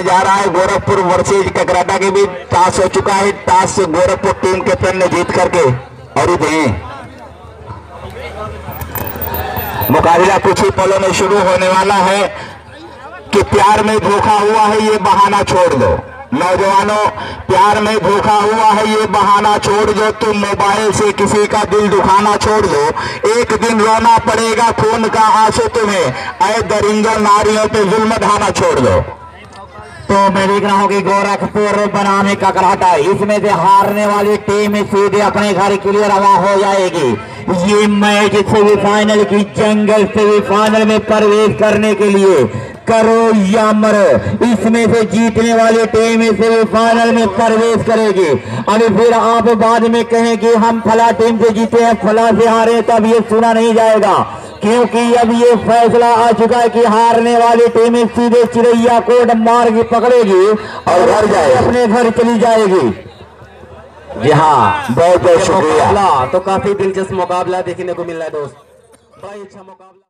होने जा रहा है गोरखपुर वर्सेज ककराटा के बीच। टॉस हो चुका है, टॉस से गोरखपुर टीम कैप्टन ने जीत करके और मुकाबला कुछ ही पलों में शुरू होने वाला है कि प्यार में धोखा हुआ है ये बहाना छोड़ दो। नौजवानों, प्यार में धोखा हुआ है ये बहाना छोड़ दो। तुम मोबाइल से किसी का दिल दुखाना छोड़ दो। एक दिन रोना पड़ेगा, खून का आँसू तुम्हें। ऐ दरिंदो नारियों पे जुल्म ढाना छोड़ दो। तो मैं देख रहा हूँ कि गोरखपुर बनाने का कराटा इसमें से हारने वाली टीम सीधे अपने घर के लिए रवा हो जाएगी। ये मैच सेमीफाइनल की जंगल सेमीफाइनल में प्रवेश करने के लिए करो या मरो इसमें से जीतने वाली टीम सेमीफाइनल में प्रवेश करेगी। अभी फिर आप बाद में कहें कि हम फला टीम से जीते हैं, फला से हारे तब ये सुना नहीं जाएगा। क्योंकि अब ये फैसला आ चुका है कि हारने वाली टीमें सीधे चिड़ैया कोट मार्ग पकड़ेगी और घर जाए अपने घर चली जाएगी। जी हाँ बहुत बहुत शुक्रिया। मुकाबला तो काफ़ी दिलचस्प मुकाबला देखने को मिल रहा है दोस्त। बड़ा अच्छा मुकाबला।